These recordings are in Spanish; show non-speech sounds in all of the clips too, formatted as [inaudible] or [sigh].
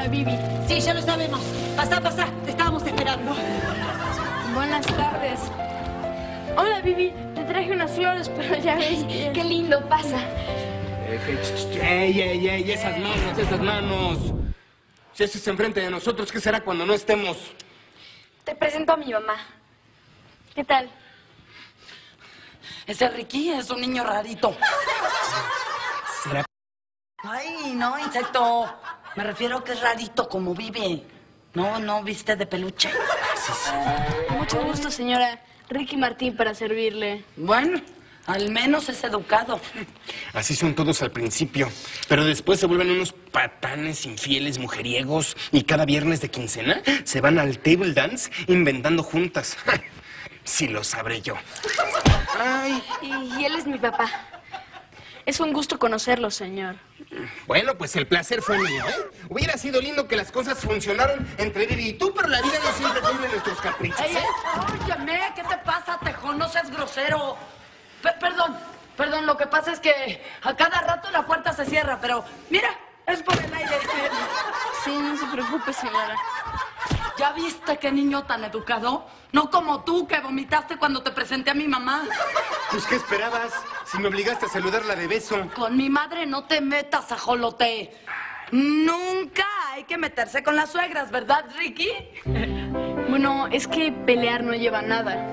para Vivi. Sí, ya lo sabemos. Pasa, pasa. Te estábamos esperando. Buenas tardes. Hola, Vivi. Te traje unas flores, pero ya ves que... Qué lindo, pasa. Eh, ¡Ey, ey, ey! Esas manos, esas manos. Si eso es enfrente de nosotros, ¿qué será cuando no estemos? Te presento a mi mamá. ¿Qué tal? Ese Ricky es un niño rarito. ¿Será? Ay, no, insecto. Me refiero que es rarito como vive. No, no, viste de peluche. Mucho gusto, señora. Ricky Martín para servirle. Bueno, al menos es educado. Así son todos al principio, pero después se vuelven unos patanes infieles mujeriegos y cada viernes de quincena se van al table dance inventando juntas. [laughs] Si lo sabré yo. Ay, Y, y él es mi papá. Es un gusto conocerlo, señor. Bueno, pues el placer fue mío, ¿eh? Hubiera sido lindo que las cosas funcionaran entre Vivi y tú, pero la vida no siempre cumple nuestros caprichos, ¿eh? óyeme, ¿qué te pasa, Tejón? No seas grosero. Pe- perdón, perdón, lo que pasa es que a cada rato la puerta se cierra, pero mira, es por el aire. Sí, no se preocupe, señora. ¿Ya viste qué niño tan educado? No como tú que vomitaste cuando te presenté a mi mamá. Pues, ¿qué esperabas? Si me obligaste a saludarla de beso. Con mi madre no te metas, ajolote. Nunca hay que meterse con las suegras, ¿verdad, Ricky? [laughs] Bueno, es que pelear no lleva a nada.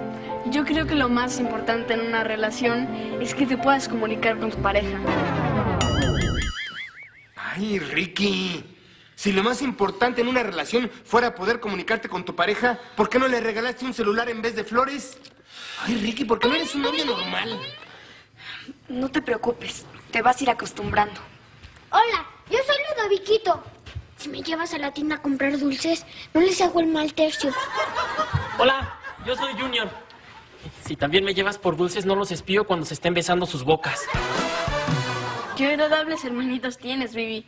Yo creo que lo más importante en una relación es que te puedas comunicar con tu pareja. Ay, Ricky. Si lo más importante en una relación fuera poder comunicarte con tu pareja, ¿por qué no le regalaste un celular en vez de flores? Ay, Ricky, ¿por qué no eres un novio normal? No te preocupes, te vas a ir acostumbrando. Hola, yo soy Ludoviquito. Si me llevas a la tienda a comprar dulces, no les hago el mal tercio. Hola, yo soy Junior. Si también me llevas por dulces, no los espío cuando se estén besando sus bocas. Qué agradables hermanitos tienes, Vivi.